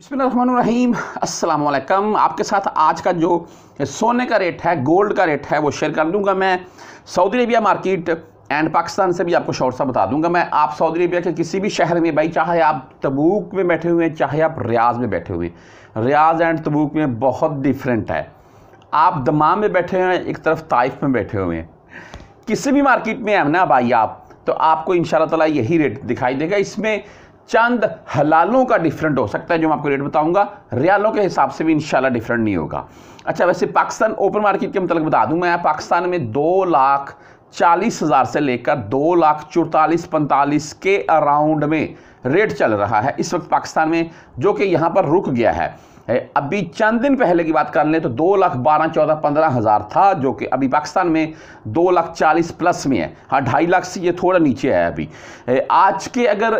अस्सलाम आपके साथ आज का जो सोने का रेट है, गोल्ड का रेट है, वो शेयर कर दूँगा मैं। Saudi Arabia market and Pakistan से भी आपको शॉर्ट सा बता दूँगा मैं। आप सऊदी अरेबिया के किसी भी शहर में, भाई, चाहे आप तबूक में बैठे हुए हैं, चाहे आप रियाज में बैठे हुए हैं, रियाज एंड तबूक में बहुत डिफरेंट है। आप दमाम में बैठे हुए हैं, एक तरफ़ ताइफ में बैठे हुए हैं। किसी भी मार्केट में है ना, भाई, आप तो आपको इन ताला यही रेट दिखाई देगा। इसमें चंद हलालों का डिफरेंट हो सकता है, जो मैं आपको रेट बताऊँगा। रियालों के हिसाब से भी इंशाल्लाह डिफरेंट नहीं होगा। अच्छा वैसे पाकिस्तान ओपन मार्केट के मतलब बता दूँ मैं, पाकिस्तान में दो लाख चालीस हज़ार से लेकर दो लाख चौतालीस पैंतालीस के अराउंड में रेट चल रहा है इस वक्त पाकिस्तान में, जो कि यहाँ पर रुक गया है। अभी चंद दिन पहले की बात कर लें तो दो लाख बारह, चौदह, पंद्रह हज़ार था, जो कि अभी पाकिस्तान में दो लाख चालीस प्लस में है। हाँ ढाई लाख से ये थोड़ा नीचे है अभी। आज के अगर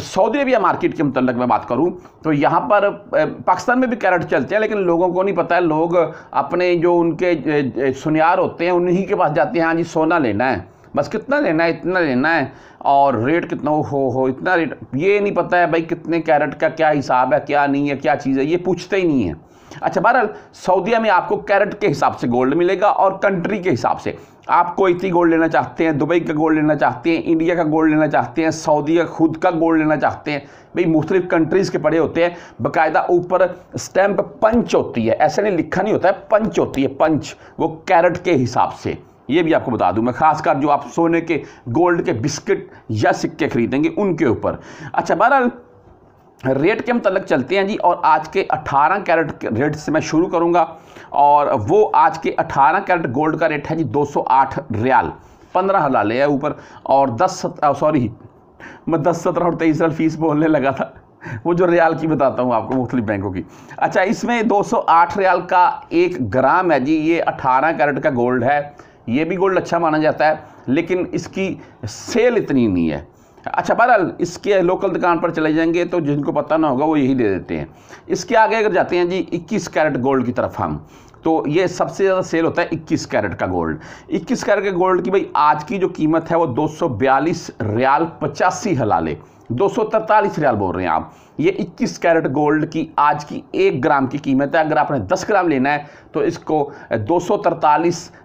सऊदी अरबिया मार्केट के मतलब मैं बात करूँ तो यहाँ पर पाकिस्तान में भी कैरेट चलते हैं, लेकिन लोगों को नहीं पता है, लोग अपने जो उनके सुनियार होते हैं, उन्हीं के पास जाते हैं हाँ जी, सोना लेना है। बस कितना लेना है, इतना लेना है। और रेट कितना हो हो, इतना रेट ये नहीं पता है भाई कितने कैरेट का क्या हिसाब है, क्या नहीं है, क्या चीज़ है, ये पूछते ही नहीं है। अच्छा बहरहाल सऊदीया में आपको कैरेट के हिसाब से गोल्ड मिलेगा और कंट्री के हिसाब से। आप कोईती गोल्ड लेना चाहते हैं, दुबई का गोल्ड लेना चाहते हैं इंडिया का गोल्ड लेना चाहते हैं, सऊदी का, खुद का गोल्ड लेना चाहते हैं, भाई मुख्तलिफ़ कंट्रीज़ के पड़े होते हैं, बाकायदा ऊपर स्टैंप पंच होती है, ऐसे नहीं, लिखा नहीं होता है, पंच होती है, पंच, वो कैरेट के हिसाब से। ये भी आपको बता दूँ मैं, खासकर जो आप सोने के, गोल्ड के बिस्किट या सिक्के खरीदेंगे उनके ऊपर। अच्छा बहरहाल, रेट के मतलब चलते हैं जी, और आज के 18 कैरेट रेट से मैं शुरू करूँगा, और वो आज के 18 कैरेट गोल्ड का रेट है जी 208 रियाल, पंद्रह हलाल है ऊपर, और 10 सॉरी, मैं 10 सत्रह और तेईस साल फ़ीस बोलने लगा था, वो जो रियाल की बताता हूँ आपको मुख्तलिफ़ बैंकों की। अच्छा इसमें 208 रियाल का एक ग्राम है जी, ये 18 कैरेट का गोल्ड है ये भी गोल्ड अच्छा माना जाता है, लेकिन इसकी सेल इतनी नहीं है। अच्छा बहरहाल, इसके लोकल दुकान पर चले जाएँगे तो जिनको पता ना होगा वो यही दे देते हैं। इसके आगे अगर जाते हैं जी 21 कैरेट गोल्ड की तरफ़ हम तो ये सबसे ज़्यादा सेल होता है 21 कैरेट का गोल्ड 21 कैरेट के गोल्ड की भाई, आज की जो कीमत है वो दो सौ बयालीस रियाल पचासी हलाले। दो रियाल बोल रहे हैं आप। ये 21 कैरेट गोल्ड की, आज की एक ग्राम की कीमत है। अगर आपने 10 ग्राम लेना है तो इसको दो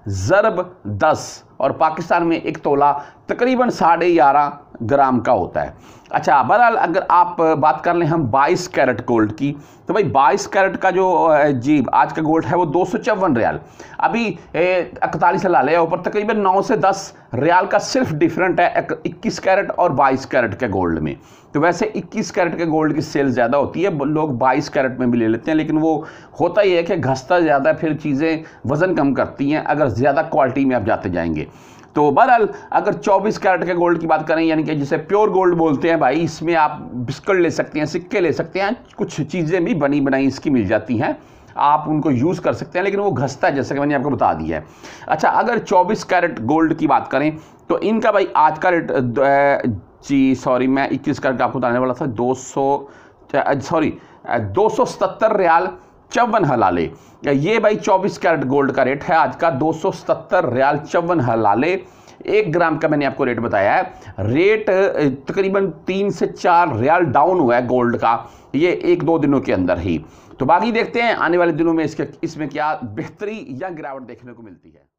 ज़रब 10 और पाकिस्तान में एक तोला, तकरीबन साढ़े ग्यारह ग्राम का होता है। अच्छा बहरहाल अगर आप बात कर लें हम 22 कैरेट गोल्ड की तो भाई 22 कैरेट का जो जी, आज का गोल्ड है वो दो सौ चौवन रियाल। अभी इकतालीस लाल है ऊपर तकरीबन 9 से 10 रियाल का सिर्फ़ डिफरेंट है 21 कैरेट और 22 कैरेट के गोल्ड में। तो वैसे 21 कैरेट के गोल्ड की सेल ज़्यादा होती है लोग 22 कैरेट में भी ले लेते हैं, लेकिन वो होता ही है कि घसता ज़्यादा फिर चीज़ें वज़न कम करती हैं, अगर ज़्यादा क्वालिटी में आप जाते जाएँगे। तो बहरहाल, अगर 24 कैरेट के गोल्ड की बात करें, यानी कि जिसे प्योर गोल्ड बोलते हैं भाई, इसमें आप बिस्कट ले सकते हैं, सिक्के ले सकते हैं, कुछ चीज़ें भी बनी बनाई इसकी मिल जाती हैं। आप उनको यूज़ कर सकते हैं, लेकिन वो घसता है, जैसा कि मैंने आपको बता दिया है। अच्छा अगर 24 कैरेट गोल्ड की बात करें तो इनका भाई आज का रेट जी, सॉरी, मैं इक्कीस कैरेट आपको बताने वाला था, दो सौ सॉरी दो सौ सत्तर रियाल चौवन हलाले ये भाई 24 कैरेट गोल्ड का रेट है, आज का दो सौ सत्तर रियाल चौवन हलाले एक ग्राम का मैंने आपको रेट बताया है। रेट तकरीबन तीन से चार रियाल डाउन हुआ है गोल्ड का, ये एक दो दिनों के अंदर ही। तो बाकी देखते हैं, आने वाले दिनों में इसके, इसमें क्या बेहतरी या गिरावट देखने को मिलती है।